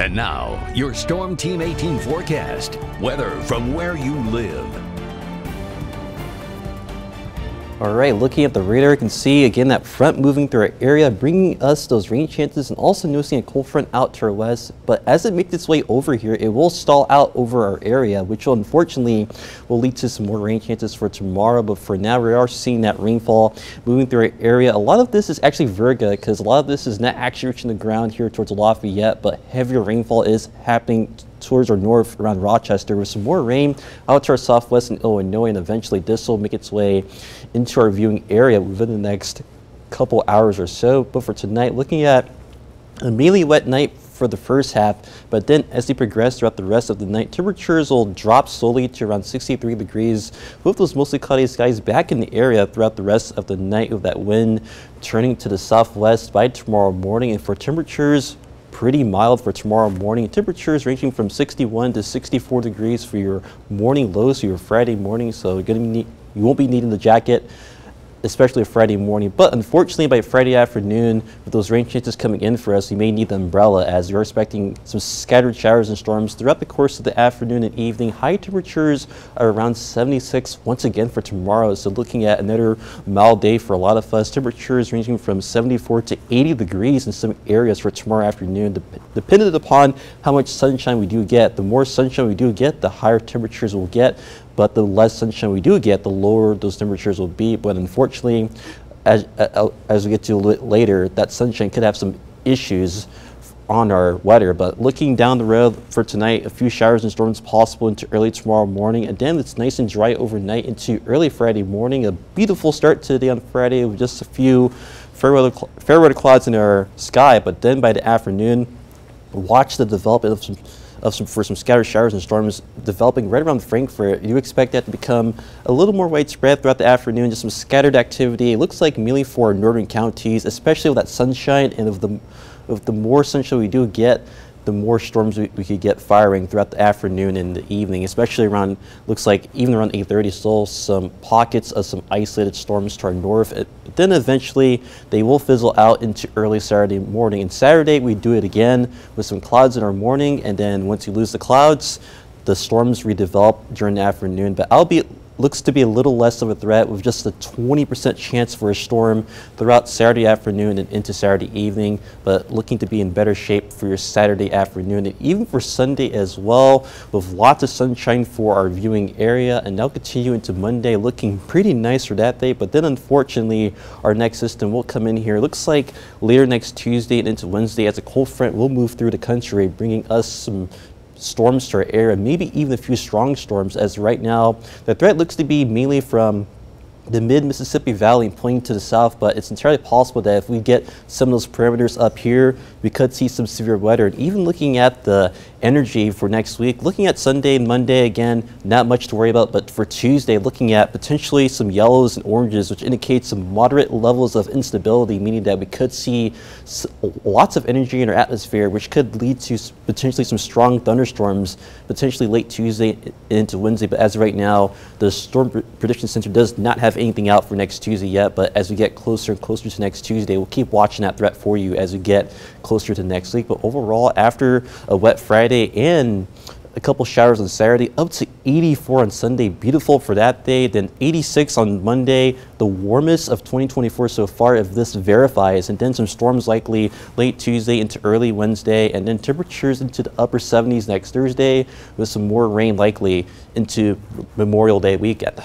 And now, your Storm Team 18 forecast. Weather from where you live. All right, looking at the radar, you can see again that front moving through our area, bringing us those rain chances and also noticing a cold front out to our west. But as it makes its way over here, it will stall out over our area, which will unfortunately will lead to some more rain chances for tomorrow. But for now, we are seeing that rainfall moving through our area. A lot of this is actually good because a lot of this is not actually reaching the ground here towards Lafayette, yet, but heavier rainfall is happening towards our north around Rochester with some more rain out to our southwest in Illinois and eventually this will make its way into our viewing area within the next couple hours or so. But for tonight, looking at a mainly wet night for the first half, but then as we progress throughout the rest of the night, temperatures will drop slowly to around 63 degrees with those mostly cloudy skies back in the area throughout the rest of the night with that wind turning to the southwest by tomorrow morning. And for temperatures pretty mild for tomorrow morning. Temperatures ranging from 61 to 64 degrees for your morning lows, so your Friday morning. So you're gonna need, you won't be needing the jacket especially Friday morning. But unfortunately, by Friday afternoon, with those rain chances coming in for us, we may need the umbrella as we're expecting some scattered showers and storms throughout the course of the afternoon and evening. High temperatures are around 76 once again for tomorrow. So looking at another mild day for a lot of us. Temperatures ranging from 74 to 80 degrees in some areas for tomorrow afternoon, dependent upon how much sunshine we do get. The more sunshine we do get, the higher temperatures we'll get but the less sunshine we do get, the lower those temperatures will be. But unfortunately, as, uh, uh, as we get to a little later, that sunshine could have some issues on our weather. But looking down the road for tonight, a few showers and storms possible into early tomorrow morning. And then it's nice and dry overnight into early Friday morning. A beautiful start to the day on Friday with just a few fair weather, fair weather clouds in our sky. But then by the afternoon, watch the development of some of some, for some scattered showers and storms developing right around Frankfort. You expect that to become a little more widespread throughout the afternoon, just some scattered activity. It looks like mainly for northern counties, especially with that sunshine and of the, of the more sunshine we do get, the more storms we, we, could get firing throughout the afternoon and the evening, especially around, looks like even around 8.30, still some pockets of some isolated storms to our north. It, then eventually they will fizzle out into early Saturday morning. And Saturday we do it again with some clouds in our morning, and then once you lose the clouds, the storms redevelop during the afternoon. But I'll be looks to be a little less of a threat with just a 20% chance for a storm throughout Saturday afternoon and into Saturday evening, but looking to be in better shape for your Saturday afternoon and even for Sunday as well, with lots of sunshine for our viewing area. And now continue into Monday, looking pretty nice for that day. But then unfortunately, our next system will come in here. Looks like later next Tuesday and into Wednesday as a cold front will move through the country, bringing us some storms to our area, maybe even a few strong storms, as right now the threat looks to be mainly from the mid-Mississippi Valley and pointing to the south, but it's entirely possible that if we get some of those parameters up here, we could see some severe weather. And even looking at the energy for next week, looking at Sunday and Monday, again, not much to worry about, but for Tuesday, looking at potentially some yellows and oranges, which indicates some moderate levels of instability, meaning that we could see lots of energy in our atmosphere, which could lead to potentially some strong thunderstorms, potentially late Tuesday into Wednesday. But as of right now, the Storm Prediction Center does not have anything out for next Tuesday yet, but as we get closer and closer to next Tuesday, we'll keep watching that threat for you as we get closer to next week. But overall, after a wet Friday and a couple showers on Saturday, up to 84 on Sunday. Beautiful for that day. Then 86 on Monday, the warmest of 2024 so far if this verifies. And then some storms likely late Tuesday into early Wednesday. And then temperatures into the upper 70s next Thursday with some more rain likely into Memorial Day weekend.